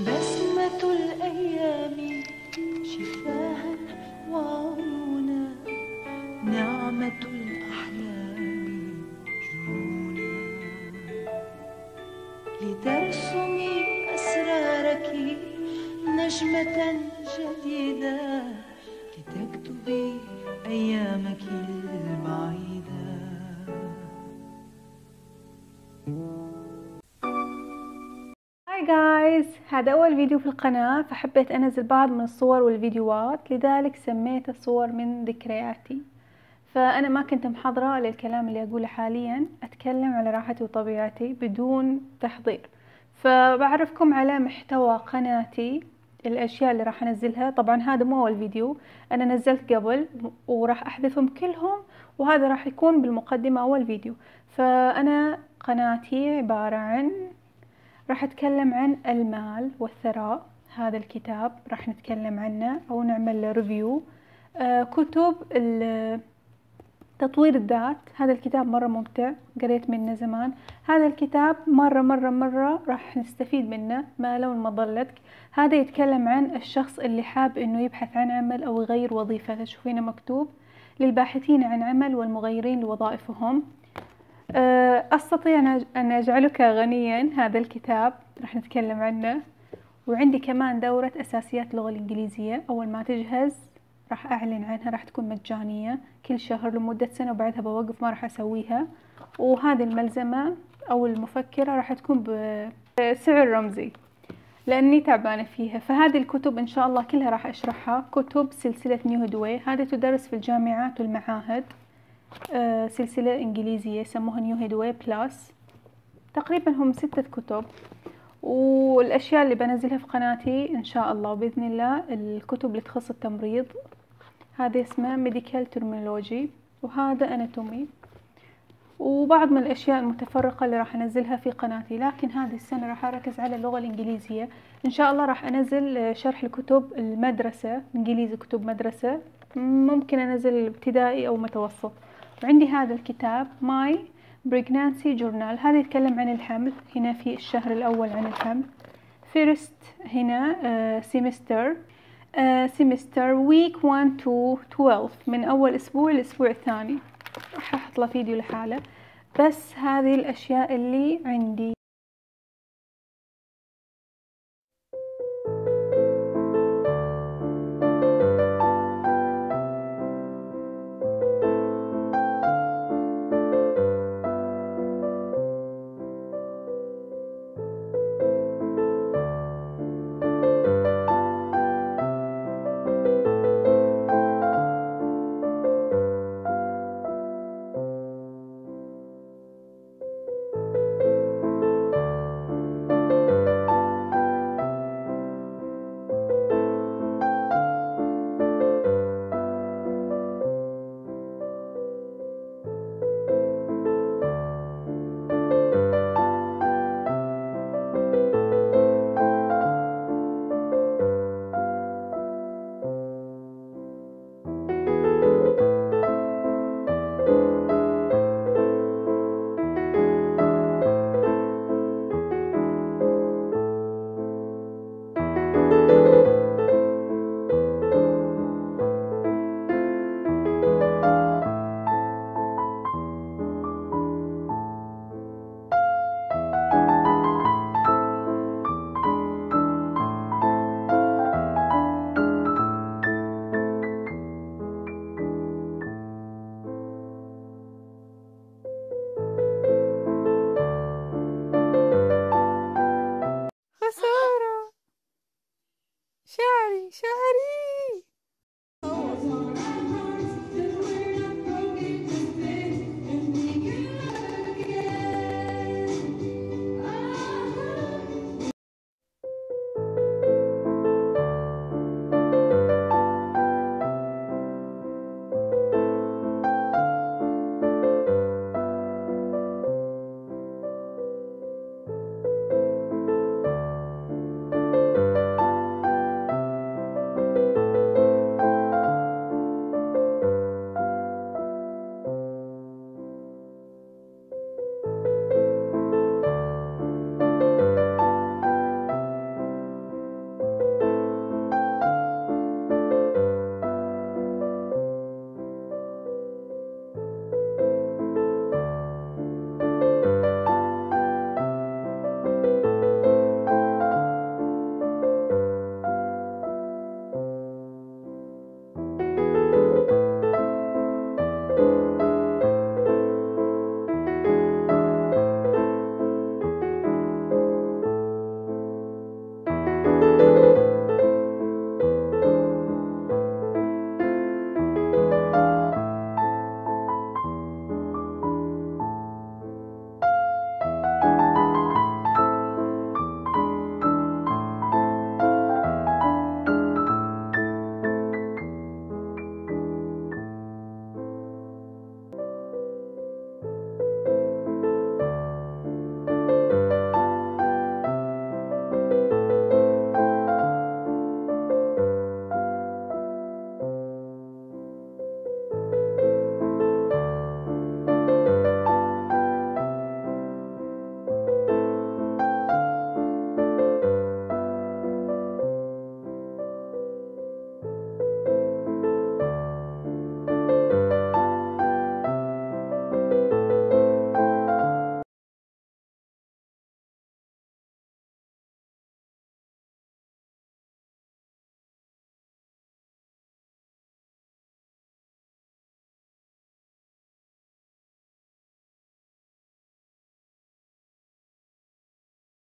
بسمة الأيام شفاها وعيونا نعمة الأحلام جنونا. لترسمي أسرارك نجمة جديدة لتكتبي أيامك البعيدة. thank you هاي جايز هذا أول فيديو في القناة فحبيت أنزل بعض من الصور والفيديوهات لذلك سميت الصور من ذكرياتي. فأنا ما كنت محضرة للكلام اللي أقوله حاليا أتكلم على راحتي وطبيعتي بدون تحضير. فبعرفكم على محتوى قناتي الأشياء اللي راح أنزلها. طبعا هذا مو أول فيديو أنا نزلت قبل وراح أحذفهم كلهم وهذا راح يكون بالمقدمة أول فيديو. فأنا قناتي عبارة عن راح أتكلم عن المال والثراء. هذا الكتاب راح نتكلم عنه أو نعمل ريفيو آه كتب تطوير الذات. هذا الكتاب مرة ممتع قريت منه زمان. هذا الكتاب مرة مرة مرة راح نستفيد منه ما لون مظلتك هذا يتكلم عن الشخص اللي حاب إنه يبحث عن عمل أو يغير وظيفة. تشوفينه مكتوب. للباحثين عن عمل والمغيرين لوظائفهم. أستطيع أن أجعلك غنيا هذا الكتاب راح نتكلم عنه. وعندي كمان دورة أساسيات اللغة الإنجليزية. أول ما تجهز راح أعلن عنها راح تكون مجانية كل شهر لمدة سنة وبعدها بوقف ما راح أسويها. وهذه الملزمة أو المفكرة راح تكون بسعر رمزي لأني تعبانة فيها. فهذه الكتب إن شاء الله كلها راح أشرحها. كتب سلسلة نيو هدوي هذه تدرس في الجامعات والمعاهد. سلسلة إنجليزية يسموها New Headway Plus تقريبا هم ستة كتب. والأشياء اللي بنزلها في قناتي إن شاء الله بإذن الله الكتب اللي تخص التمريض. هذا اسمه medical terminology وهذا anatomy وبعض من الأشياء المتفرقة اللي راح أنزلها في قناتي لكن هذه السنة راح أركز على اللغة الإنجليزية. إن شاء الله راح أنزل شرح لكتب المدرسة إنجليزي كتب مدرسة. ممكن أنزل ابتدائي أو متوسط. وعندي هذا الكتاب my pregnancy journal هذا يتكلم عن الحمل هنا في الشهر الأول عن الحمل. first هنا semester semester week 1 to 12 من أول أسبوع للأسبوع الثاني. راح أحط له فيديو لحاله. بس هذه الأشياء اللي عندي Shahari.